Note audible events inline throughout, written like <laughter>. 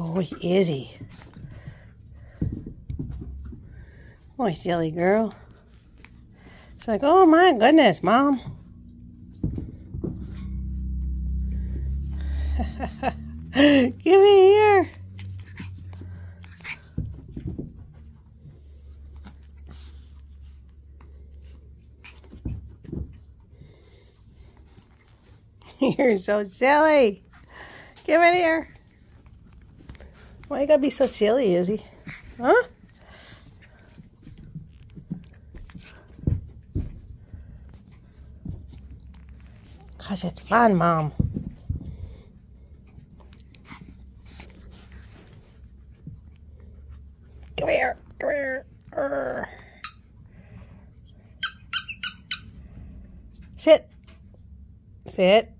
Oh, is he? Boy, silly girl. It's like, oh my goodness, mom. <laughs> Give me here. <laughs> You're so silly. Give it here. Why you gotta be so silly, Izzy? Huh? Cause it's fun, Mom. Come here. Come here. Urgh. Sit. Sit.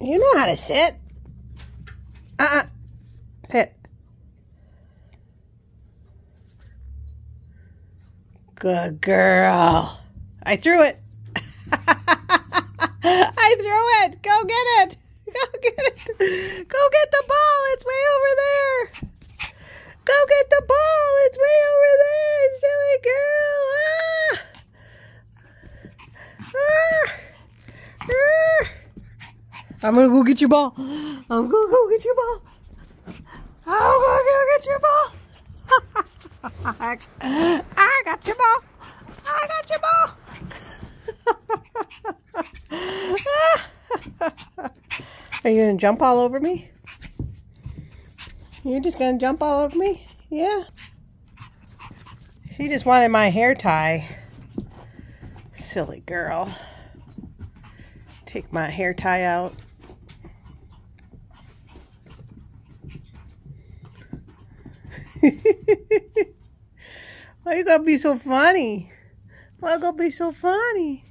You know how to sit. Uh-uh. Sit. Good girl. I threw it. <laughs> I threw it. Go get it. <laughs> Go get it. Go get the ball. It's way over there. Go get the ball. It's way over there, silly girl. Ah. Ah. Ah. I'm gonna go get your ball. Oh, I'm gonna go get your ball. Oh, I'm gonna go get your ball. <laughs> I got your ball. I got your ball. <laughs> Are you gonna jump all over me? You're just gonna jump all over me? Yeah. She just wanted my hair tie. Silly girl. Take my hair tie out. <laughs> Why you gotta be so funny? Why you gotta be so funny?